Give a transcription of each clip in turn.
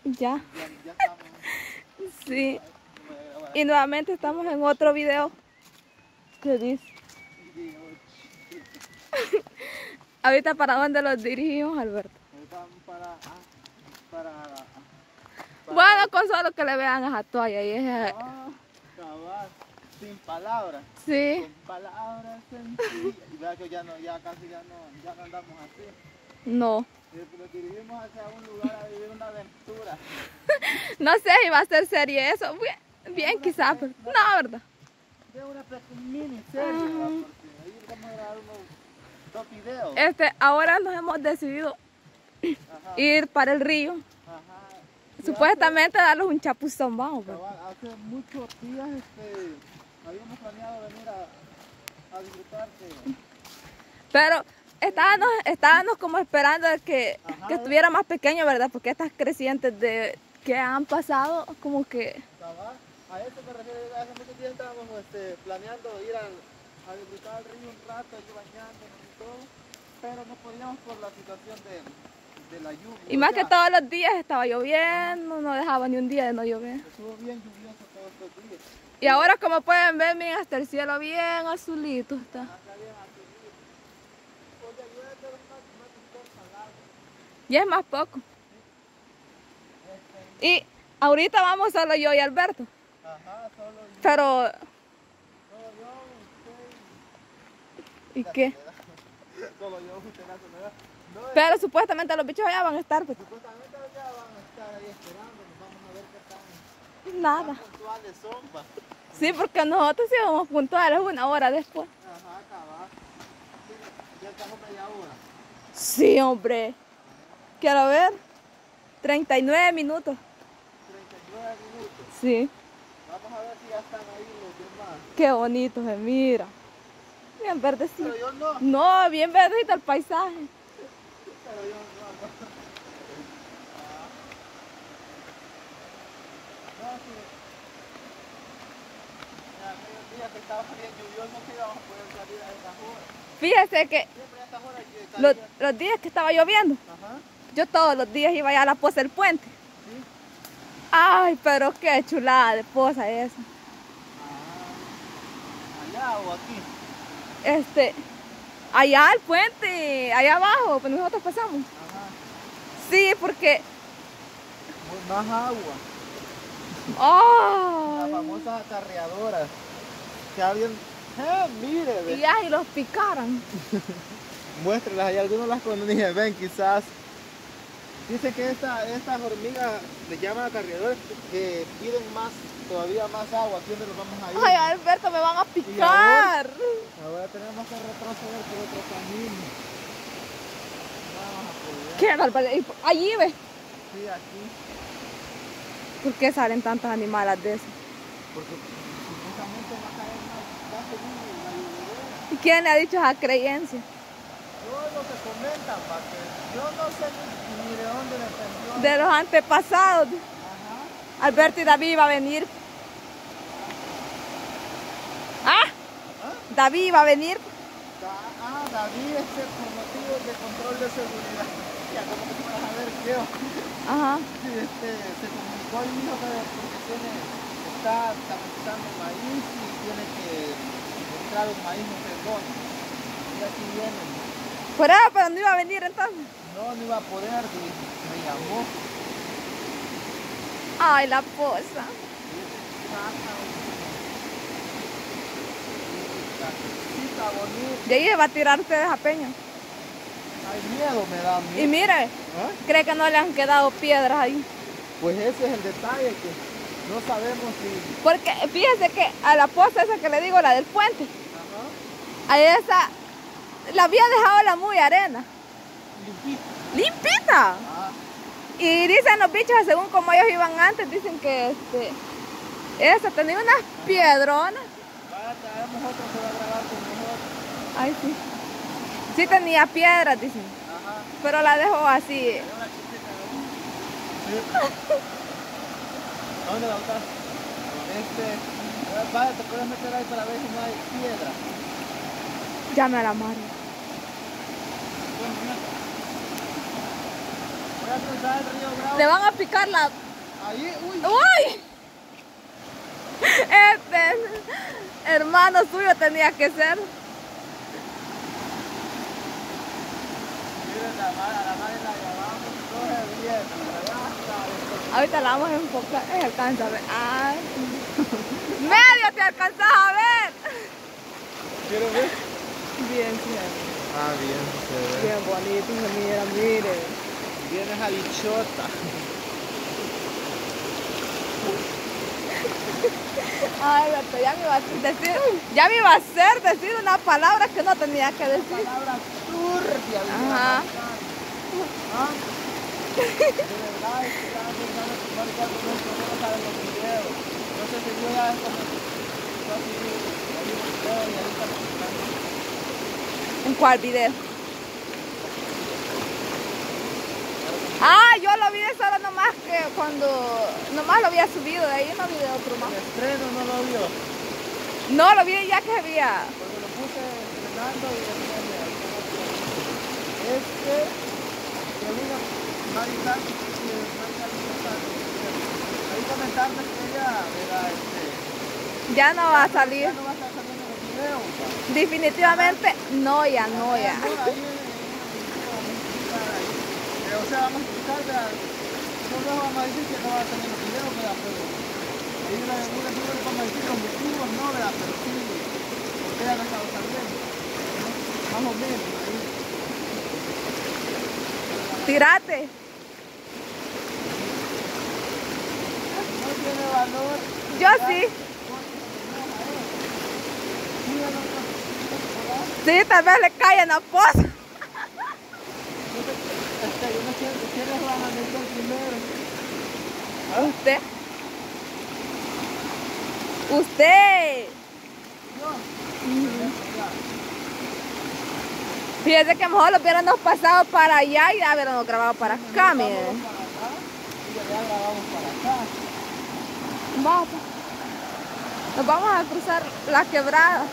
Ya. Ya, ya estamos. Sí. Y nuevamente estamos en otro video. ¿Qué dice? Ahorita para dónde los dirigimos, Alberto. Para. para. ah, Bueno, con solo que le vean a toalla y ese- Ah, sin palabras. Sí. Con palabras sencillas. Y vea que ya no, ya casi ya no, ya no andamos así. No. Nos dirigimos hacia un lugar a vivir una aventura. No sé si va a ser serie eso. Bien, bien quizás, pero no, ¿verdad? De una pequeña miniserie, ¿verdad? porque ahí vamos a grabar unos dos videos. Este, ahora nos hemos decidido Ajá, ir para el río. ajá. Supuestamente darles un chapuzón, vamos. hace, pues. hace muchos días este, habíamos planeado venir a, a disfrutar de... Pero estábamos, estábamos como esperando que, Ajá. que estuviera más pequeño, ¿verdad? Porque estas crecientes de que han pasado, como que... A eso me refiero, hace mucho tiempo estábamos este, planeando ir al, a disfrutar del río un rato, allí bañándonos y todo, pero no podíamos por la situación de, de la lluvia. Y más o sea, que todos los días estaba lloviendo, no dejaba ni un día de no llover. Estuvo bien lluvioso todos estos días. Y ahora como pueden ver, miren, hasta el cielo bien azulito está. Acá bien. Porque llueve, pero no, no es un poco salado. Y es más poco. Y ahorita vamos solo yo y Alberto. Ajá, solo yo, Pero, solo yo, ¿y qué? usted, solo yo, usted la soledad. No, Pero supuestamente los bichos allá van a estar, pues. supuestamente ya van a estar ahí esperando, vamos a ver qué tan, Nada. puntuales son, pa. Sí, porque nosotros sí vamos puntuales una hora después. Ajá, cabal. Ya estamos media hora. Sí, hombre. Quiero ver. 39 minutos. 39 minutos. Sí. Vamos a ver si ya están ahí los demás. Qué bonito se mira. Bien verdecito. Pero yo no. No, bien verdecito el paisaje. Pero yo no. Fíjese que los, los días que estaba lloviendo, Ajá, yo todos los días iba allá a la poza del puente. Ay, pero qué chulada de poza esa. Ah, allá o aquí. Este, allá al puente, allá abajo, pues nosotros pasamos. Ajá. Sí, porque, Más agua. Las ay, famosas acarreadoras. Que alguien. ¡Eh, mire! ve. y ay, los picaran. Muéstrelas, hay algunos las conocen, ven quizás. Dice que esta, estas hormigas le llaman acarreadores que piden más, todavía más agua. ¿A dónde los vamos a ir? Ay, Alberto, me van a picar. Ahora tenemos que retroceder por otro camino. No vamos a poder. ¿Qué Allí ve. Sí, aquí. ¿Por qué salen tantos animales de esos? Porque supuestamente va a caer más, más. ¿Y quién le ha dicho esa creencia? Todo lo que comentan, que yo no sé ni, de dónde entendió. De los antepasados. Ajá. Alberto y David va a venir. Ah, ¿Ah? David va a venir. Ah, David, este, por motivos de control de seguridad. Ya, como que para saber qué. Ajá. Sí, este, se comunicó y dijo que porque tiene, está tapizando maíz y tiene que encontrar un maíz no dónde. Y aquí vienen. Eso, pero no iba a venir entonces. No, no iba a poder, me llamó. Ay, la posa. De ahí va a tirar ustedes a Peña. Ay, miedo me da mí. Y mire, ¿Ah? cree que no le han quedado piedras ahí. Pues ese es el detalle que no sabemos si. Porque fíjese que a la poza esa que le digo, la del puente, Ajá. a esa la había dejado la muy arena. Limpito. Limpita. Ah, Y dicen los bichos, según como ellos iban antes, dicen que este, esa tenía unas piedronas. otro que va a grabar con. Ay, sí. Sí tenía piedras, dicen. Ajá. Pero la dejó así. ¿Dónde la? Este. Vaya, te puedes meter ahí para ver si no hay piedra. Llame a la madre. Voy a cruzar el río Bravo. Te van a picar la... Ahí, uy. ¡Uy! Este hermano suyo tenía que ser. Ahorita la vamos a enfocar. Eh, alcanza a ver. Ay. Medio te alcanzas a ver. ¿Quieres ver? Bien, sí. Ah, bien, se ve. Bien bonito, mira, mire. Bien esa bichota. Ay, Beto, ya me iba a decir, ya me iba a hacer decir una palabra que no tenía que decir. Palabra turbia, Ajá. ¿Ah? De verdad, estaba pensando no saben los videos. No sé si yo ya esto me... Yo así, ahí un video y ahí está publicando. ¿En cuál video? Ah, yo lo vi solo nomás que cuando, nomás lo había subido, de ahí no vi de otro más. El estreno no lo vio. No, lo vi ya que había. Porque lo puse entrenando y después Este, vino Marita, y Marita Ahí comentarme que ella, ¿verdad? Este, Ya no va a salir. Definitivamente no, ya no, ya. O sea, vamos a explicar, ¿verdad? No nos vamos a decir que no va a en los videos, ¿verdad? Pero ahí una no le vamos a decir los motivos, no, ¿verdad? Pero sí, porque ella no estaba saliendo. Más o menos, ahí. Tírate. No tiene valor. Yo sí. Sí, tal vez le cae en la poza. Este, yo no quiero, ¿quiénes van a meter primero? Usted. Usted. Fíjese que mejor lo hubiéramos pasado para allá y hubiéramos grabado para acá, mire. Para acá, y ya grabamos para acá. Vamos. Nos vamos a cruzar la quebrada.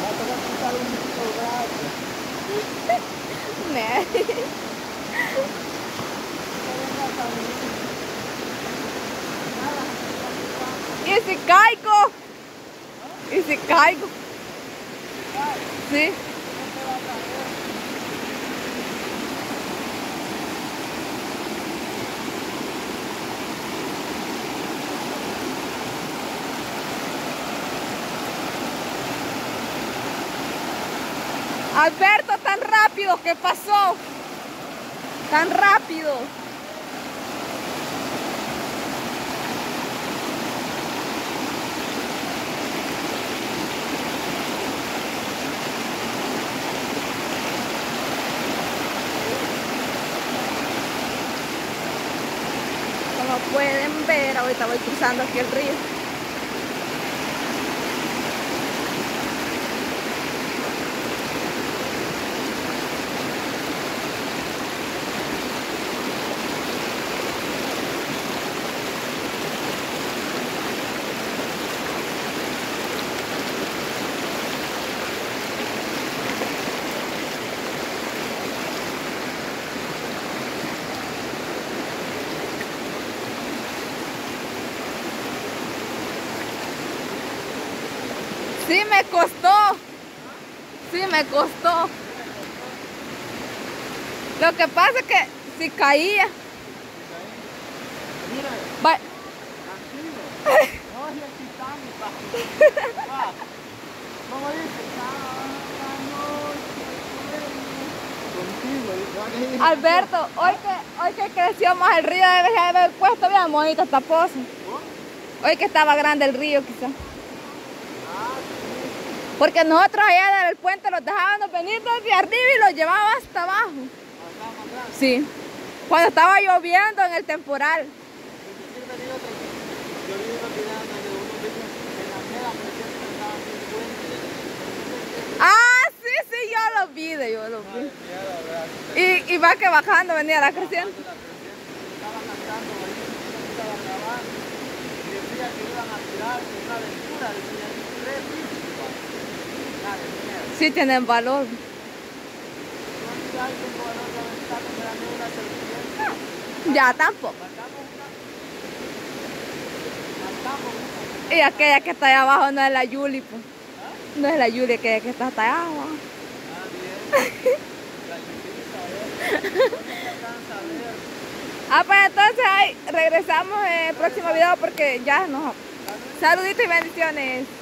Va a tocar quitar un poquito el brazo. Ne. ¿Y si caigo? ¿Y si caigo? Sí. Alberto, tan rápido, ¿qué pasó? Tan rápido. Como pueden ver, ahorita voy cruzando aquí el río. Sí me costó. Sí me costó. Lo que pasa es que si caía, Mira, va- dice. Alberto, hoy que, hoy que creció más el río debe de haber puesto bien bonito esta poza. Hoy que estaba grande el río quizá. Porque nosotros allá del puente los dejábamos venir desde arriba y los llevaba hasta abajo. Sí. Cuando estaba lloviendo en el temporal. Ah, sí, sí, yo lo vi, yo lo vi. Y, y va que bajando venía la creciente. Estaba cantando estaba grabando. Decía que iban a tirar una aventura, decían tres. Sí tienen valor. No. Ya tampoco. Y aquella que está allá abajo no es la Yuli, pues. No es la Yuli, aquella que está hasta allá abajo. Ah. No pues entonces regresamos en el próximo video porque ya nos... Saluditos y bendiciones.